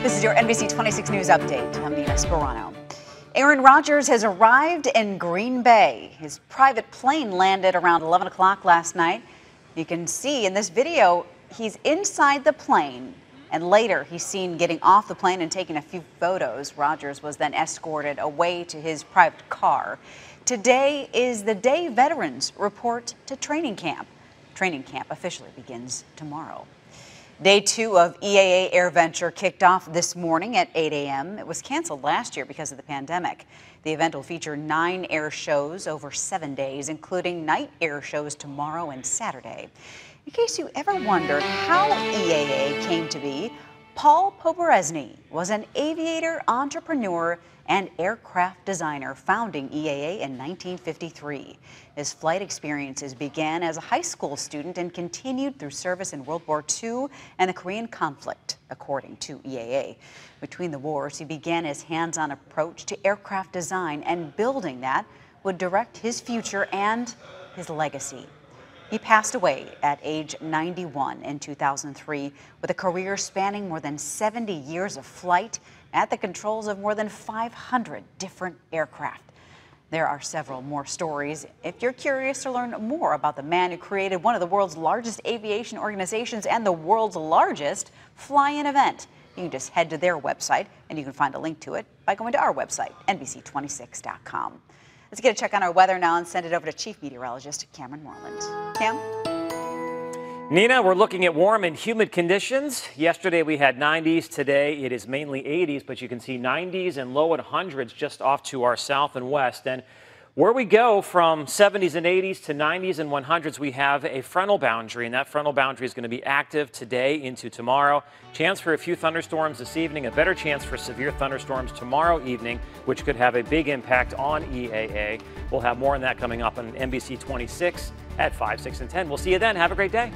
This is your NBC 26 News Update. I'm Nina Sparano. Aaron Rodgers has arrived in Green Bay. His private plane landed around 11 o'clock last night. You can see in this video, he's inside the plane. And later, he's seen getting off the plane and taking a few photos. Rodgers was then escorted away to his private car. Today is the day veterans report to training camp. Training camp officially begins tomorrow. Day two of EAA AirVenture kicked off this morning at 8 a.m. It was canceled last year because of the pandemic. The event will feature nine air shows over seven days, including night air shows tomorrow and Saturday. In case you ever wondered how EAA came to be, Paul Poberezny was an aviator, entrepreneur, and aircraft designer founding EAA in 1953. His flight experiences began as a high school student and continued through service in World War II and the Korean conflict, according to EAA. Between the wars, he began his hands-on approach to aircraft design and building that would direct his future and his legacy. He passed away at age 91 in 2003 with a career spanning more than 70 years of flight at the controls of more than 500 different aircraft. There are several more stories. If you're curious to learn more about the man who created one of the world's largest aviation organizations and the world's largest fly-in event, you can just head to their website and you can find a link to it by going to our website, NBC26.com. Let's get a check on our weather now and send it over to Chief Meteorologist Cameron Moreland. Cam? Nina, we're looking at warm and humid conditions. Yesterday we had 90s. Today it is mainly 80s, but you can see 90s and low at hundreds just off to our south and west. And where we go from 70s and 80s to 90s and 100s, we have a frontal boundary, and that frontal boundary is going to be active today into tomorrow. Chance for a few thunderstorms this evening, a better chance for severe thunderstorms tomorrow evening, which could have a big impact on EAA. We'll have more on that coming up on NBC 26 at 5, 6, and 10. We'll see you then. Have a great day.